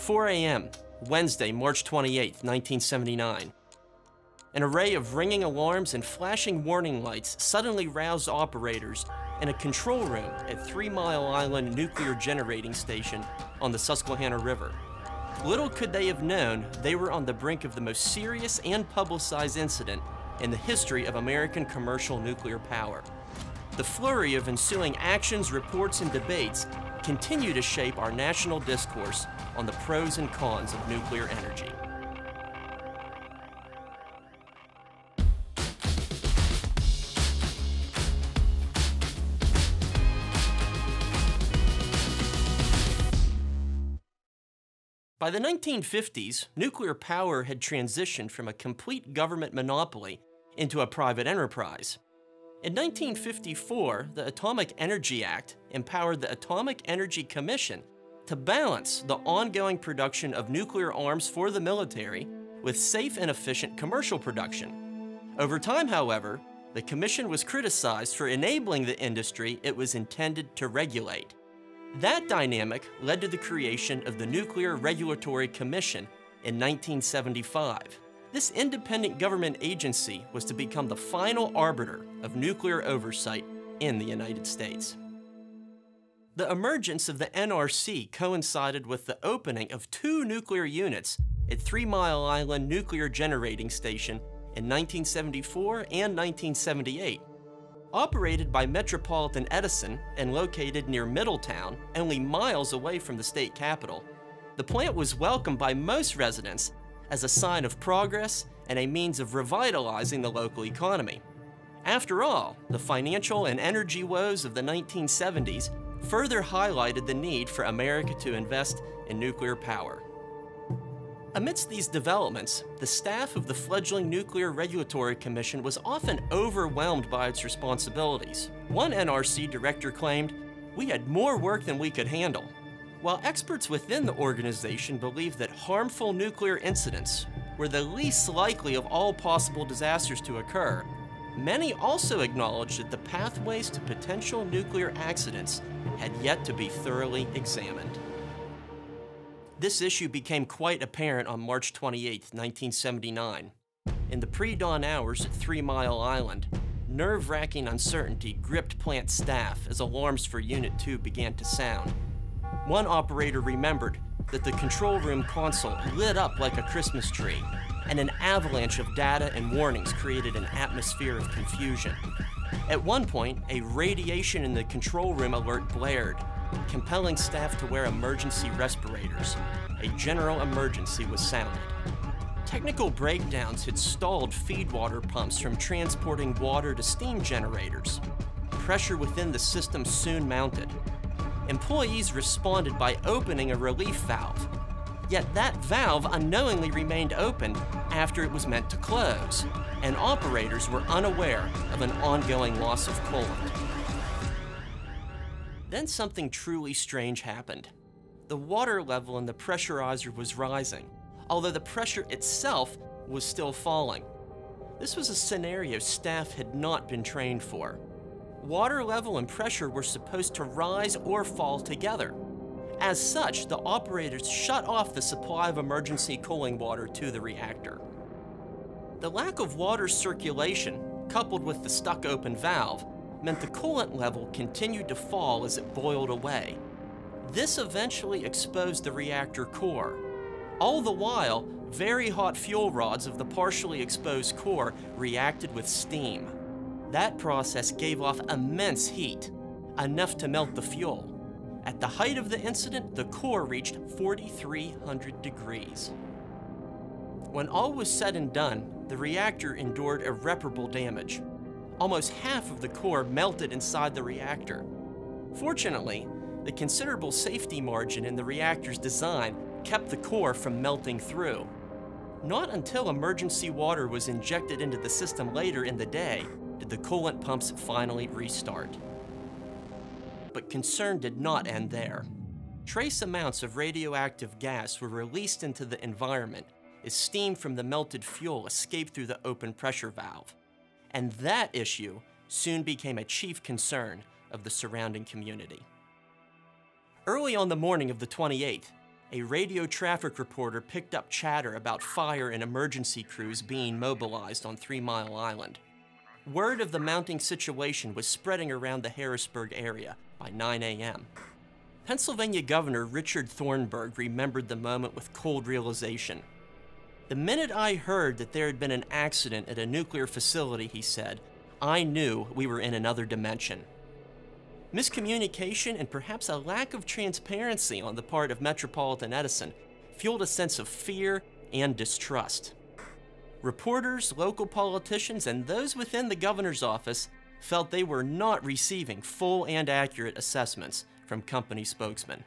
4 a.m., Wednesday, March 28, 1979. An array of ringing alarms and flashing warning lights suddenly roused operators in a control room at Three Mile Island Nuclear Generating Station on the Susquehanna River. Little could they have known they were on the brink of the most serious and publicized incident in the history of American commercial nuclear power. The flurry of ensuing actions, reports, and debates continue to shape our national discourse on the pros and cons of nuclear energy. By the 1950s, nuclear power had transitioned from a complete government monopoly into a private enterprise. In 1954, the Atomic Energy Act empowered the Atomic Energy Commission to balance the ongoing production of nuclear arms for the military with safe and efficient commercial production. Over time, however, the Commission was criticized for enabling the industry it was intended to regulate. That dynamic led to the creation of the Nuclear Regulatory Commission in 1975. This independent government agency was to become the final arbiter of nuclear oversight in the United States. The emergence of the NRC coincided with the opening of two nuclear units at Three Mile Island Nuclear Generating Station in 1974 and 1978. Operated by Metropolitan Edison and located near Middletown, only miles away from the state capital, the plant was welcomed by most residents as a sign of progress and a means of revitalizing the local economy. After all, the financial and energy woes of the 1970s further highlighted the need for America to invest in nuclear power. Amidst these developments, the staff of the fledgling Nuclear Regulatory Commission was often overwhelmed by its responsibilities. One NRC director claimed, We had more work than we could handle. While experts within the organization believed that harmful nuclear incidents were the least likely of all possible disasters to occur, many also acknowledged that the pathways to potential nuclear accidents had yet to be thoroughly examined. This issue became quite apparent on March 28, 1979. In the pre-dawn hours at Three Mile Island, nerve-wracking uncertainty gripped plant staff as alarms for Unit 2 began to sound. One operator remembered that the control room console lit up like a Christmas tree, and an avalanche of data and warnings created an atmosphere of confusion. At one point, a radiation in the control room alert blared, compelling staff to wear emergency respirators. A general emergency was sounded. Technical breakdowns had stalled feed water pumps from transporting water to steam generators. Pressure within the system soon mounted. Employees responded by opening a relief valve. Yet that valve unknowingly remained open after it was meant to close, and operators were unaware of an ongoing loss of coolant. Then something truly strange happened. The water level in the pressurizer was rising, although the pressure itself was still falling. This was a scenario staff had not been trained for. Water level and pressure were supposed to rise or fall together. As such, the operators shut off the supply of emergency cooling water to the reactor. The lack of water circulation, coupled with the stuck open valve, meant the coolant level continued to fall as it boiled away. This eventually exposed the reactor core. All the while, very hot fuel rods of the partially exposed core reacted with steam. That process gave off immense heat, enough to melt the fuel. At the height of the incident, the core reached 4,300 degrees. When all was said and done, the reactor endured irreparable damage almost half of the core melted inside the reactor. Fortunately, the considerable safety margin in the reactor's design kept the core from melting through. Not until emergency water was injected into the system later in the day the coolant pumps finally restart. But concern did not end there. Trace amounts of radioactive gas were released into the environment as steam from the melted fuel escaped through the open pressure valve and that issue soon became a chief concern of the surrounding community. Early on the morning of the 28th, a radio traffic reporter picked up chatter about fire and emergency crews being mobilized on Three Mile Island. Word of the mounting situation was spreading around the Harrisburg area by 9 a.m. Pennsylvania Governor Richard Thornburgh remembered the moment with cold realization. The minute I heard that there had been an accident at a nuclear facility, he said, I knew we were in another dimension. Miscommunication and perhaps a lack of transparency on the part of Metropolitan Edison fueled a sense of fear and distrust. Reporters, local politicians, and those within the governor's office felt they were not receiving full and accurate assessments from company spokesmen.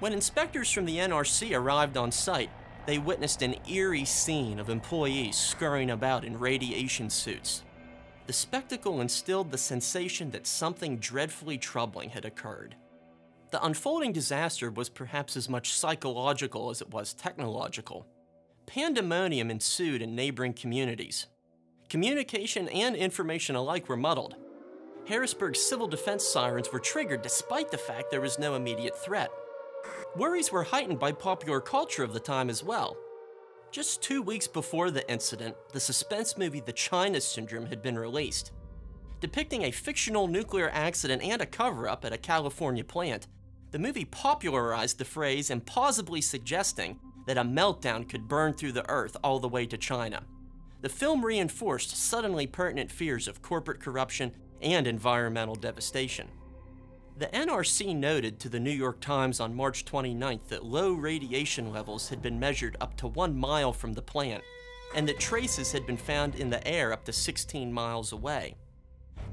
When inspectors from the NRC arrived on site, they witnessed an eerie scene of employees scurrying about in radiation suits. The spectacle instilled the sensation that something dreadfully troubling had occurred. The unfolding disaster was perhaps as much psychological as it was technological. Pandemonium ensued in neighboring communities. Communication and information alike were muddled. Harrisburg's civil defense sirens were triggered despite the fact there was no immediate threat. Worries were heightened by popular culture of the time as well. Just two weeks before the incident, the suspense movie The China Syndrome had been released. Depicting a fictional nuclear accident and a cover up at a California plant, the movie popularized the phrase and implausibly suggesting that a meltdown could burn through the earth all the way to China. The film reinforced suddenly pertinent fears of corporate corruption and environmental devastation. The NRC noted to the New York Times on March 29th that low radiation levels had been measured up to one mile from the plant, and that traces had been found in the air up to 16 miles away.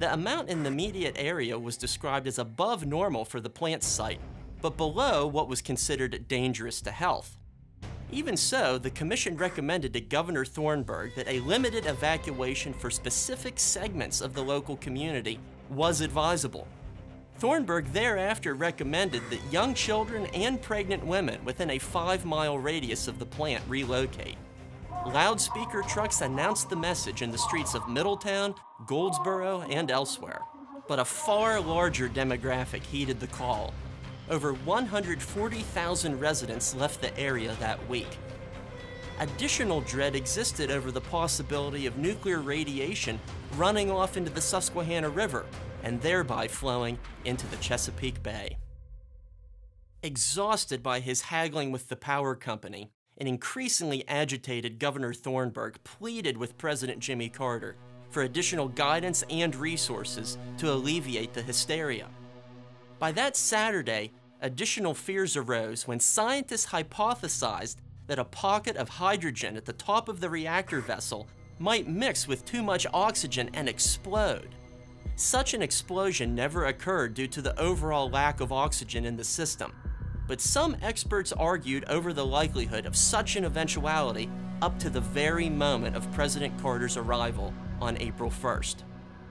The amount in the immediate area was described as above normal for the plant site, but below what was considered dangerous to health. Even so, the Commission recommended to Governor Thornburgh that a limited evacuation for specific segments of the local community was advisable. Thornburgh thereafter recommended that young children and pregnant women within a five mile radius of the plant relocate. Loudspeaker trucks announced the message in the streets of Middletown, Goldsboro, and elsewhere. But a far larger demographic heeded the call over 140,000 residents left the area that week. Additional dread existed over the possibility of nuclear radiation running off into the Susquehanna River and thereby flowing into the Chesapeake Bay. Exhausted by his haggling with the power company, an increasingly agitated Governor Thornburgh pleaded with President Jimmy Carter for additional guidance and resources to alleviate the hysteria. By that Saturday, additional fears arose when scientists hypothesized that a pocket of hydrogen at the top of the reactor vessel might mix with too much oxygen and explode. Such an explosion never occurred due to the overall lack of oxygen in the system, but some experts argued over the likelihood of such an eventuality up to the very moment of President Carter's arrival on April 1st.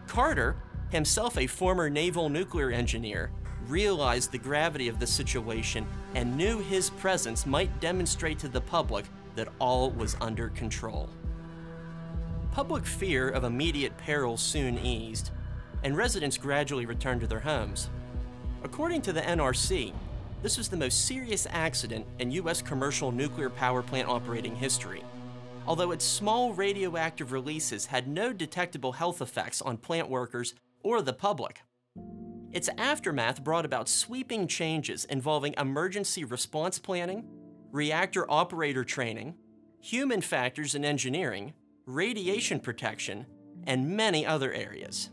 Carter, himself a former naval nuclear engineer, realized the gravity of the situation and knew his presence might demonstrate to the public that all was under control. Public fear of immediate peril soon eased, and residents gradually returned to their homes. According to the NRC, this was the most serious accident in U.S. commercial nuclear power plant operating history, although its small radioactive releases had no detectable health effects on plant workers or the public. Its aftermath brought about sweeping changes involving emergency response planning, reactor operator training, human factors in engineering, radiation protection, and many other areas.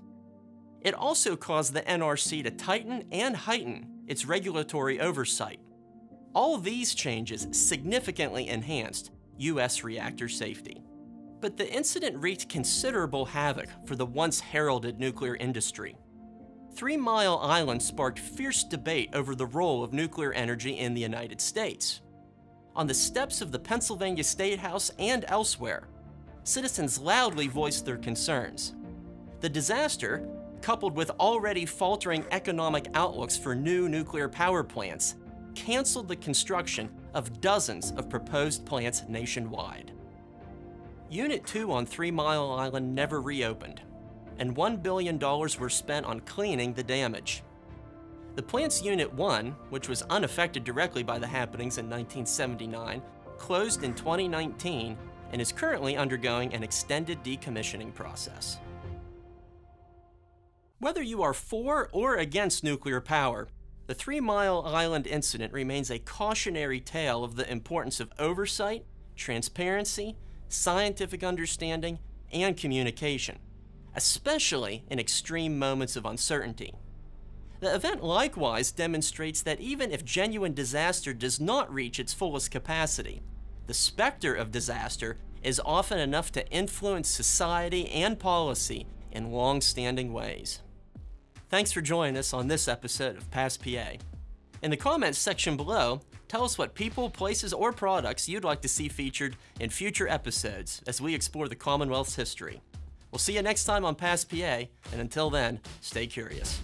It also caused the NRC to tighten and heighten its regulatory oversight. All these changes significantly enhanced U.S. reactor safety. But the incident wreaked considerable havoc for the once heralded nuclear industry. Three Mile Island sparked fierce debate over the role of nuclear energy in the United States. On the steps of the Pennsylvania State House and elsewhere, citizens loudly voiced their concerns. The disaster, coupled with already faltering economic outlooks for new nuclear power plants, canceled the construction of dozens of proposed plants nationwide. Unit 2 on Three Mile Island never reopened, and $1 billion were spent on cleaning the damage. The plant's Unit 1, which was unaffected directly by the happenings in 1979, closed in 2019 and is currently undergoing an extended decommissioning process. Whether you are for or against nuclear power, the Three Mile Island incident remains a cautionary tale of the importance of oversight, transparency, scientific understanding, and communication, especially in extreme moments of uncertainty. The event likewise demonstrates that even if genuine disaster does not reach its fullest capacity, the specter of disaster is often enough to influence society and policy in long standing ways. Thanks for joining us on this episode of Past PA. In the comments section below, tell us what people, places, or products you'd like to see featured in future episodes as we explore the Commonwealth's history. We'll see you next time on Past PA, and until then, stay curious.